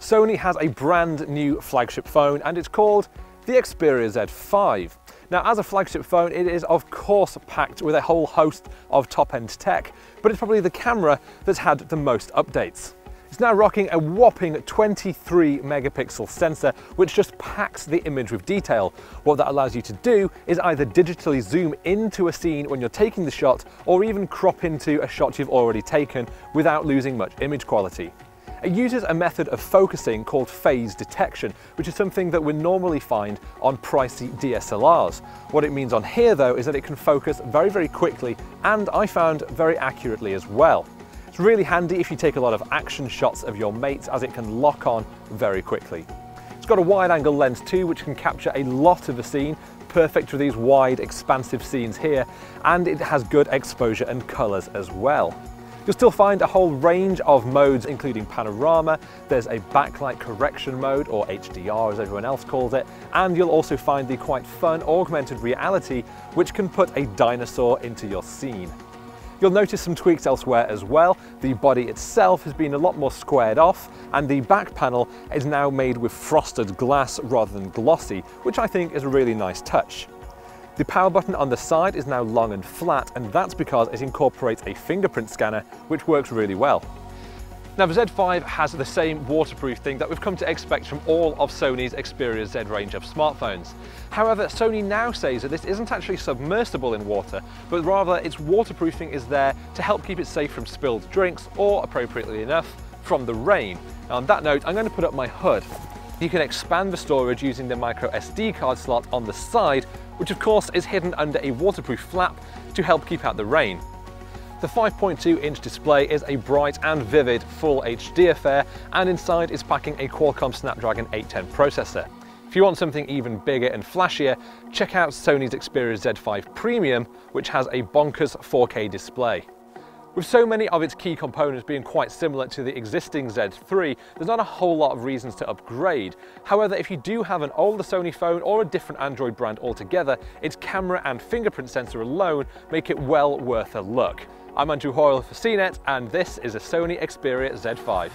Sony has a brand new flagship phone and it's called the Xperia Z5. Now, as a flagship phone, it is of course packed with a whole host of top-end tech, but it's probably the camera that's had the most updates. It's now rocking a whopping 23 megapixel sensor, which just packs the image with detail. What that allows you to do is either digitally zoom into a scene when you're taking the shot, or even crop into a shot you've already taken without losing much image quality. It uses a method of focusing called phase detection, which is something that we normally find on pricey DSLRs. What it means on here though is that it can focus very, very quickly and I found very accurately as well. It's really handy if you take a lot of action shots of your mates as it can lock on very quickly. It's got a wide angle lens too which can capture a lot of the scene, perfect for these wide expansive scenes here, and it has good exposure and colours as well. You'll still find a whole range of modes, including panorama, there's a backlight correction mode, or HDR as everyone else calls it, and you'll also find the quite fun augmented reality, which can put a dinosaur into your scene. You'll notice some tweaks elsewhere as well. The body itself has been a lot more squared off and the back panel is now made with frosted glass rather than glossy, which I think is a really nice touch. The power button on the side is now long and flat, and that's because it incorporates a fingerprint scanner, which works really well. Now the Z5 has the same waterproof thing that we've come to expect from all of Sony's Xperia Z range of smartphones. However, Sony now says that this isn't actually submersible in water, but rather its waterproofing is there to help keep it safe from spilled drinks or, appropriately enough, from the rain. Now on that note, I'm going to put up my hood. You can expand the storage using the micro SD card slot on the side which of course is hidden under a waterproof flap to help keep out the rain. The 5.2 inch display is a bright and vivid full HD affair and inside is packing a Qualcomm Snapdragon 810 processor. If you want something even bigger and flashier, check out Sony's Xperia Z5 Premium, which has a bonkers 4K display. With so many of its key components being quite similar to the existing Z3, there's not a whole lot of reasons to upgrade. However, if you do have an older Sony phone or a different Android brand altogether, its camera and fingerprint sensor alone make it well worth a look. I'm Andrew Hoyle for CNET, and this is a Sony Xperia Z5.